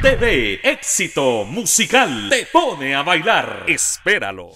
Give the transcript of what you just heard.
TV, éxito musical, te pone a bailar. Espéralo.